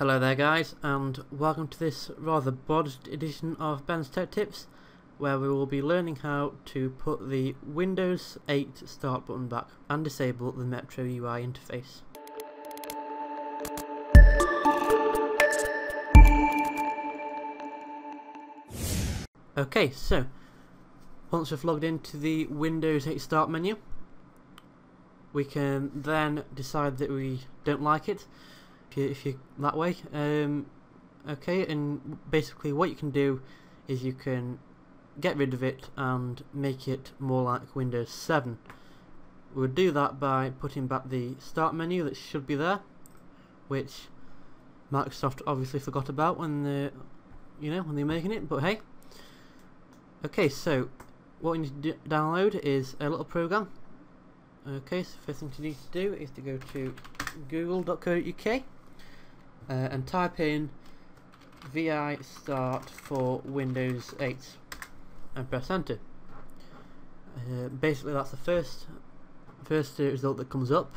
Hello there guys and welcome to this rather bodged edition of Ben's Tech Tips where we will be learning how to put the Windows 8 start button back and disable the Metro UI interface. Okay so once we've logged into the Windows 8 start menu we can then decide that we don't like it if you, if you that way. Um, okay, and basically what you can do is you can get rid of it and make it more like Windows 7. We'll do that by putting back the start menu that should be there, which Microsoft obviously forgot about when they, you know, when they're making it. But hey, okay. So what we need to download is a little program. Okay, so first thing you need to do is to go to google.co.uk uh, and type in Vistart for Windows 8 and press enter. Uh, basically that's the first first result that comes up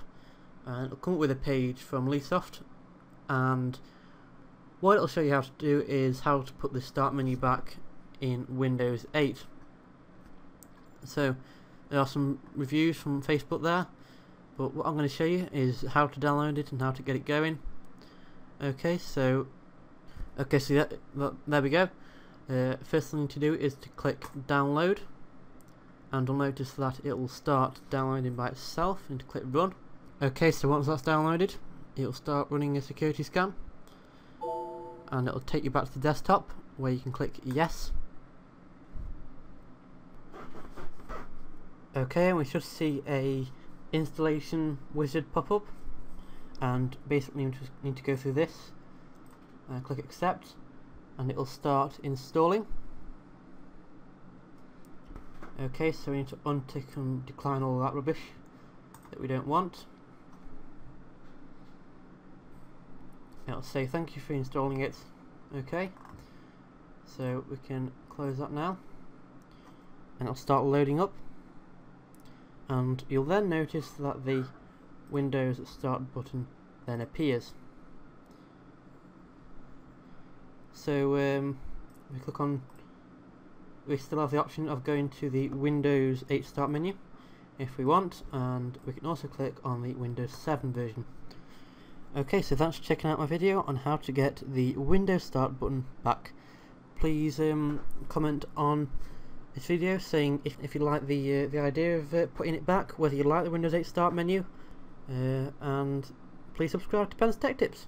and it'll come up with a page from Leesoft and what it'll show you how to do is how to put the start menu back in Windows 8 so there are some reviews from Facebook there but what I'm going to show you is how to download it and how to get it going Okay, so okay, so that, that there we go. Uh, first thing to do is to click download, and you'll notice that it will start downloading by itself. And to click run. Okay, so once that's downloaded, it will start running a security scan, and it will take you back to the desktop where you can click yes. Okay, and we should see a installation wizard pop up and basically you just need to go through this uh, click accept and it will start installing. Okay so we need to untick and decline all that rubbish that we don't want. It'll say thank you for installing it. Okay so we can close that now and it'll start loading up. And you'll then notice that the Windows Start button then appears. So um, we click on, we still have the option of going to the Windows 8 Start menu if we want, and we can also click on the Windows 7 version. Okay, so thanks for checking out my video on how to get the Windows Start button back. Please um, comment on this video saying if, if you like the uh, the idea of uh, putting it back, whether you like the Windows 8 Start menu, uh, and please subscribe to Ben's Tech Tips.